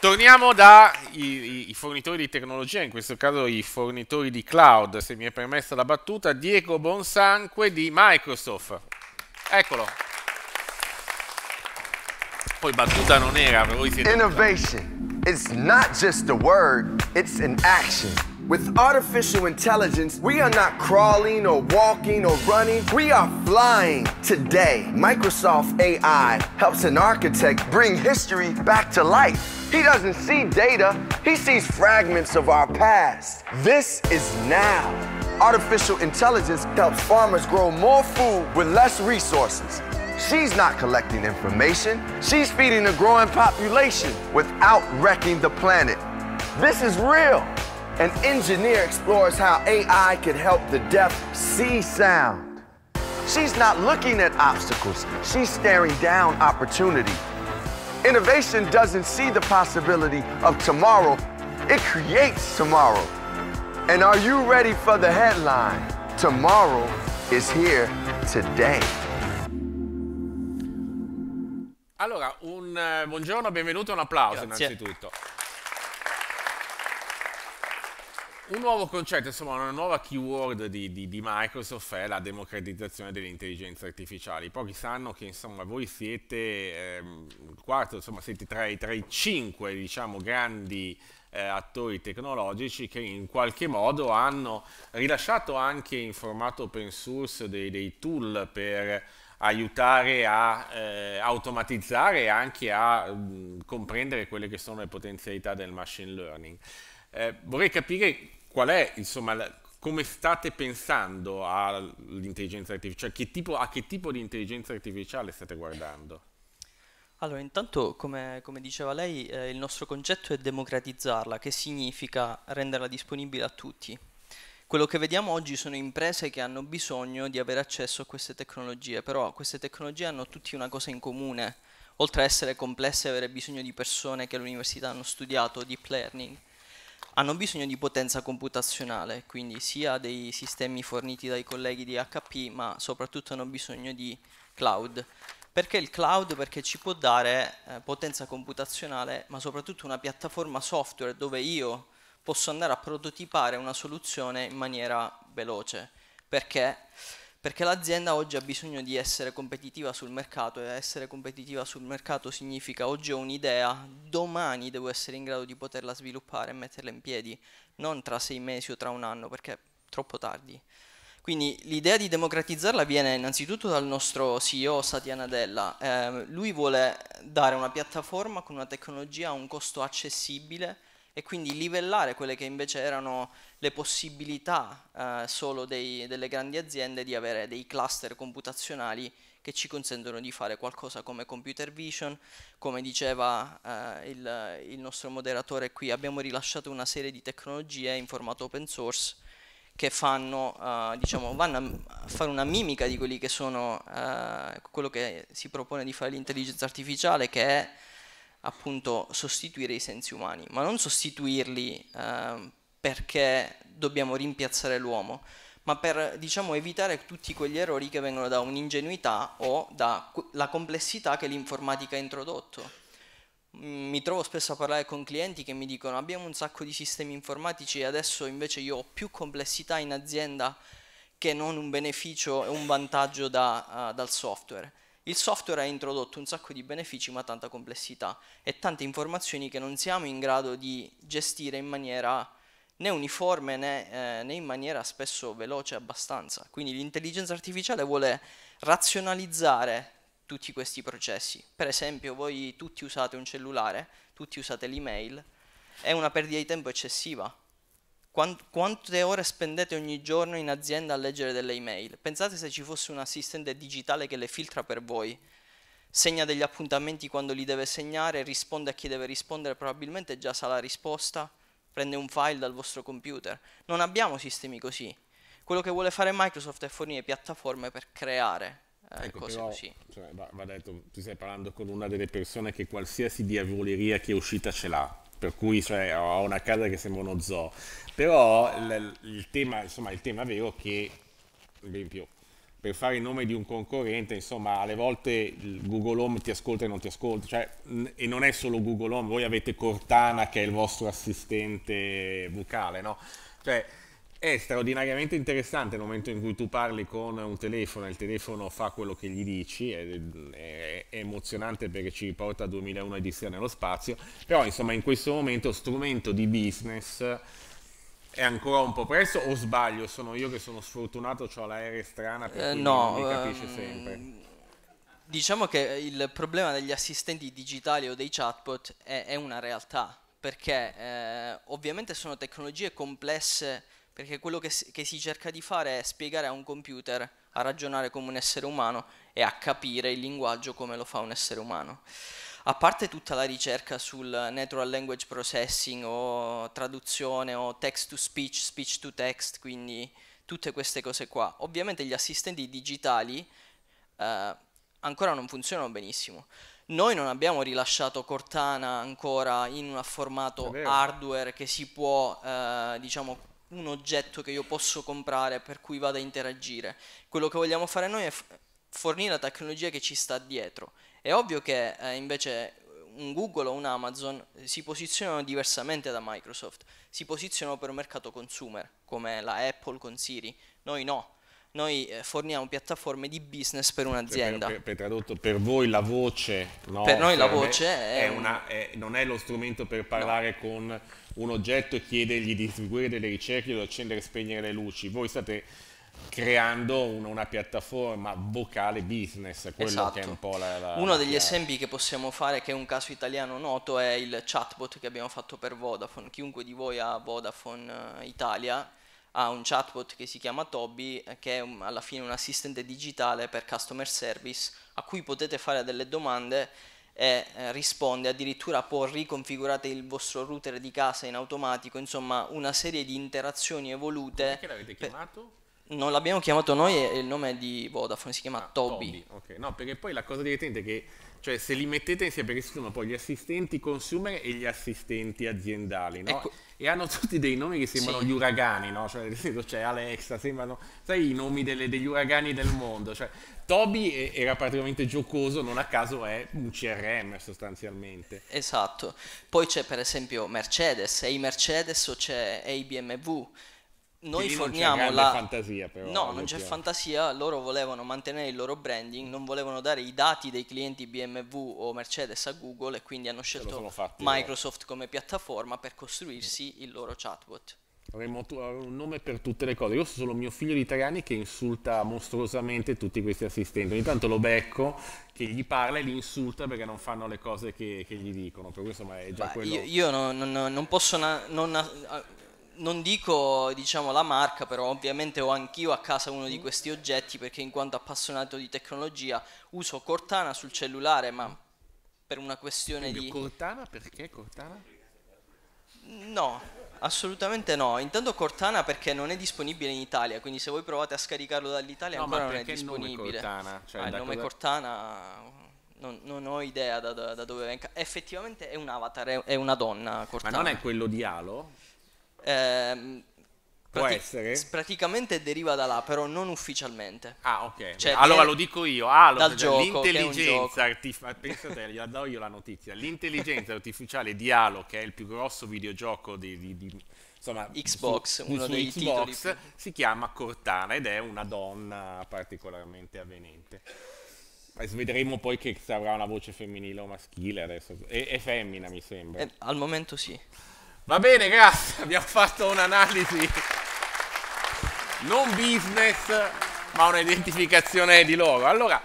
Torniamo dai fornitori di tecnologia, in questo caso i fornitori di cloud, se mi è permessa la battuta, Diego Bonsanque di Microsoft. Eccolo. Poi battuta non era, voi siete... Innovation. It's not just a word, it's an action. With artificial intelligence, we are not crawling or walking or running, we are flying today. Microsoft AI helps an architect bring history back to life. He doesn't see data, he sees fragments of our past. This is now. Artificial intelligence helps farmers grow more food with less resources. She's not collecting information, she's feeding a growing population without wrecking the planet. This is real. An engineer explores how AI can help the deaf see sound. She's not looking at obstacles, she's staring down opportunity. Innovation doesn't see the possibility of tomorrow, it creates tomorrow. And are you ready for the headline? Tomorrow is here today. Allora, un uh, buongiorno, benvenuto, un applauso Grazie. innanzitutto. Un nuovo concetto, insomma, una nuova keyword di, di, di, Microsoft è la democratizzazione delle intelligenze artificiali. Pochi sanno che, insomma, voi siete ehm, il quarto, insomma, siete tra i, tra i cinque, diciamo, grandi eh, attori tecnologici che in qualche modo hanno rilasciato anche in formato open source dei, dei tool per aiutare a eh, automatizzare e anche a mh, comprendere quelle che sono le potenzialità del machine learning. Eh, vorrei capire qual è, insomma, la, come state pensando all'intelligenza artificiale, che tipo, a che tipo di intelligenza artificiale state guardando? Allora, intanto, come, come diceva lei, eh, il nostro concetto è democratizzarla, che significa renderla disponibile a tutti. Quello che vediamo oggi sono imprese che hanno bisogno di avere accesso a queste tecnologie, però queste tecnologie hanno tutti una cosa in comune, oltre a essere complesse e avere bisogno di persone che all'università hanno studiato deep learning, hanno bisogno di potenza computazionale, quindi sia dei sistemi forniti dai colleghi di HP, ma soprattutto hanno bisogno di cloud. Perché il cloud? Perché ci può dare eh, potenza computazionale, ma soprattutto una piattaforma software dove io posso andare a prototipare una soluzione in maniera veloce. Perché? Perché l'azienda oggi ha bisogno di essere competitiva sul mercato e essere competitiva sul mercato significa oggi ho un'idea, domani devo essere in grado di poterla sviluppare e metterla in piedi, non tra sei mesi o tra un anno perché è troppo tardi. Quindi l'idea di democratizzarla viene innanzitutto dal nostro CEO Satya Nadella. Eh, lui vuole dare una piattaforma con una tecnologia a un costo accessibile e quindi livellare quelle che invece erano le possibilità eh, solo dei, delle grandi aziende di avere dei cluster computazionali che ci consentono di fare qualcosa come computer vision, come diceva eh, il, il, nostro moderatore qui, abbiamo rilasciato una serie di tecnologie in formato open source che fanno, eh, diciamo, vanno a fare una mimica di quelli che sono eh, quello che si propone di fare l'intelligenza artificiale, che è appunto sostituire i sensi umani, ma non sostituirli eh, perché dobbiamo rimpiazzare l'uomo, ma per diciamo, evitare tutti quegli errori che vengono da un'ingenuità o dalla complessità che l'informatica ha introdotto. Mm, mi trovo spesso a parlare con clienti che mi dicono abbiamo un sacco di sistemi informatici e adesso invece io ho più complessità in azienda che non un beneficio e un vantaggio da, uh, dal software. Il software ha introdotto un sacco di benefici ma tanta complessità e tante informazioni che non siamo in grado di gestire in maniera né uniforme né, eh, né in maniera spesso veloce abbastanza. Quindi l'intelligenza artificiale vuole razionalizzare tutti questi processi. Per esempio, voi tutti usate un cellulare, tutti usate l'email, è una perdita di tempo eccessiva. Quant quante ore spendete ogni giorno in azienda a leggere delle email? Pensate se ci fosse un assistente digitale che le filtra per voi, segna degli appuntamenti quando li deve segnare, risponde a chi deve rispondere, probabilmente già sa la risposta, prende un file dal vostro computer. Non abbiamo sistemi così. Quello che vuole fare Microsoft è fornire piattaforme per creare eh, ecco, cose però, così. Cioè, va, va, detto, tu stai parlando con una delle persone che qualsiasi diavoleria che è uscita ce l'ha, per cui cioè, ho una casa che sembra uno zoo. Però il, il, tema, insomma, il tema vero è che, ad esempio, per fare il nome di un concorrente, insomma, alle volte Google Home ti ascolta e non ti ascolta, cioè, e non è solo Google Home, voi avete Cortana che è il vostro assistente vocale, no? Cioè, è straordinariamente interessante il momento in cui tu parli con un telefono e il telefono fa quello che gli dici, è, è emozionante perché ci riporta a 2001 edizione nello spazio, però insomma in questo momento strumento di business è ancora un po' presto o sbaglio? Sono io che sono sfortunato, ho l'aereo strana per eh, cui no, non mi capisce ehm, sempre. Diciamo che il problema degli assistenti digitali o dei chatbot è, è una realtà, perché eh, ovviamente sono tecnologie complesse perché quello che che si cerca di fare è spiegare a un computer a ragionare come un essere umano e a capire il linguaggio come lo fa un essere umano. A parte tutta la ricerca sul natural language processing o traduzione o text to speech, speech to text, quindi tutte queste cose qua, ovviamente gli assistenti digitali eh, ancora non funzionano benissimo. Noi non abbiamo rilasciato Cortana ancora in un formato hardware che si può, eh, diciamo, un oggetto che io posso comprare per cui vado a interagire. Quello che vogliamo fare noi è fornire la tecnologia che ci sta dietro. È ovvio che eh, invece un Google o un Amazon si posizionano diversamente da Microsoft, si posizionano per un mercato consumer, come la Apple con Siri. Noi no. Noi eh, forniamo piattaforme di business per un'azienda. Per, per, per, tradotto, per voi la voce, no? per noi la voce è, è, una, è, non è lo strumento per parlare no. con un oggetto e chiedergli di eseguire delle ricerche, di accendere e spegnere le luci. Voi state creando una, una piattaforma vocale business, quello esatto. che è un po' la, la Uno la degli esempi che possiamo fare, che è un caso italiano noto, è il chatbot che abbiamo fatto per Vodafone. Chiunque di voi ha Vodafone uh, Italia ha un chatbot che si chiama Toby, eh, che è un, alla fine un assistente digitale per customer service a cui potete fare delle domande e eh, risponde, addirittura può riconfigurare il vostro router di casa in automatico, insomma una serie di interazioni evolute. Perché l'avete chiamato? Non l'abbiamo chiamato noi, il nome è di Vodafone, si chiama ah, Toby. Toby. Okay. No, perché poi la cosa divertente è che cioè, se li mettete insieme, perché ci sono poi gli assistenti consumer e gli assistenti aziendali, no? Ecco. E hanno tutti dei nomi che sembrano sì. gli uragani, no? Cioè, c'è Alexa, sembrano, sai, i nomi delle, degli uragani del mondo. Cioè, Toby era praticamente giocoso, non a caso è un CRM sostanzialmente. Esatto. Poi c'è per esempio Mercedes, è i Mercedes o c'è ABMV noi Quindi forniamo non la fantasia però no non c'è fantasia loro volevano mantenere il loro branding non volevano dare i dati dei clienti BMW o Mercedes a Google e quindi hanno scelto fatti, Microsoft come piattaforma per costruirsi il loro chatbot. Avremmo un nome per tutte le cose. Io sono solo mio figlio di tre anni che insulta mostruosamente tutti questi assistenti. Ogni tanto lo becco che gli parla e li insulta perché non fanno le cose che, che gli dicono. Per questo insomma è già Beh, quello io, io non, non, non, posso na, non non dico diciamo la marca, però ovviamente ho anch'io a casa uno di mm. questi oggetti perché in quanto appassionato di tecnologia uso Cortana sul cellulare, ma per una questione Quindi di Cortana perché Cortana? No, assolutamente no. Intanto Cortana perché non è disponibile in Italia, quindi se voi provate a scaricarlo dall'Italia no, ancora non è disponibile. Il nome Cortana, cioè ah, il nome cosa... Cortana non, non, ho idea da, da, da dove venga. Effettivamente è un avatar, è, è una donna Cortana. Ma non è quello di Halo? Ehm, Può prati- essere? Praticamente deriva da là, però non ufficialmente. Ah, ok. Cioè, allora lo dico io. Ah, dal gioco, l'intelligenza artificiale. Pensate, gliela do io la notizia. L'intelligenza artificiale di Halo, che è il più grosso videogioco di, di, di insomma, Xbox, su, uno su dei Xbox, titoli. si chiama Cortana ed è una donna particolarmente avvenente. Vedremo poi che avrà una voce femminile o maschile adesso. È, è femmina, mi sembra. Eh, al momento sì. Va bene, grazie. Abbiamo fatto un'analisi non business, ma un'identificazione di loro. Allora,